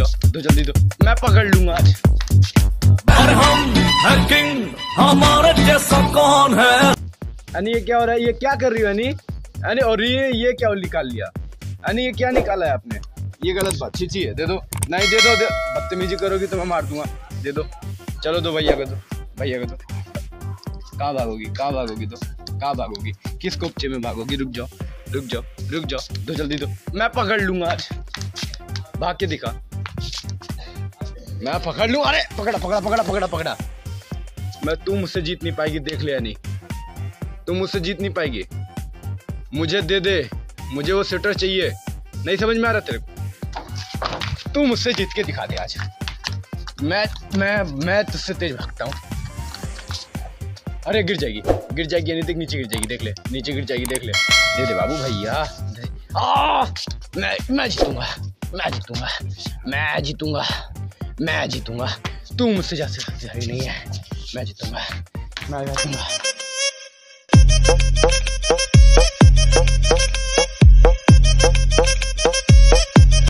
जाओ दो जल्दी दो। मैं पकड़ लूँगा आज। और हम है किंग हमारे जैसा कौन है? अनी ये क्या हो रहा है? ये क्या कर रही हो अनी अनी और ये ये क्या निकाल लिया? अनी ये क्या निकाला है आपने? ये गलत बात। छी है दे दो। नहीं दे दो दे। बदतमीजी करोगी तो मैं मार दूँगा। दे दो। चलो दो भैया को दो। भैया को दो। कहाँ भागोगी? कहाँ भागोगी तो कहाँ भागोगी? किस कोपचे में भागोगी? रुक जाओ। रुक जाओ। रुक जाओ। दो जल्दी दो। मैं पकड़ लूँगा आज। भाग के दिखा। मैं पकड़ लू? अरे, पकड़ा पकड़ा पकड़ा पकड़ा पकड़ा। मैं तू मुझसे जीत नहीं पाएगी, देख लिया नहीं तू मुझसे जीत नहीं पाएगी। मुझे दे दे, मुझे वो स्वेटर चाहिए। नहीं समझ में आ रहा तेरे को? तू मुझसे जीत के दिखा दे आज। मैं मैं मैं तुझसे तेज भागता हूँ। अरे, गिर जाएगी। गिर जाएगी नहीं देख, नीचे गिर जाएगी, देख ले। नीचे गिर जाएगी, देख ले। दे दे बाबू भैया। मैं मैं जीतूँगा। मैं जीतूँगा। मैं जीतूँगा। मैं जीतूँगा। तू मुझसे जा नहीं है। मैं जीतूँगा। मैं जीतूँगा